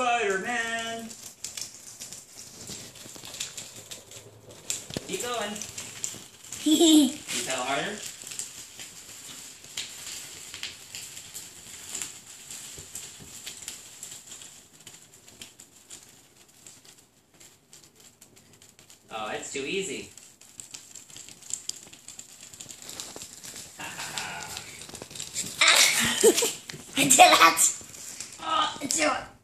Spider-Man. Keep going. You pedal harder. Oh, it's too easy. I did it. Oh, do it.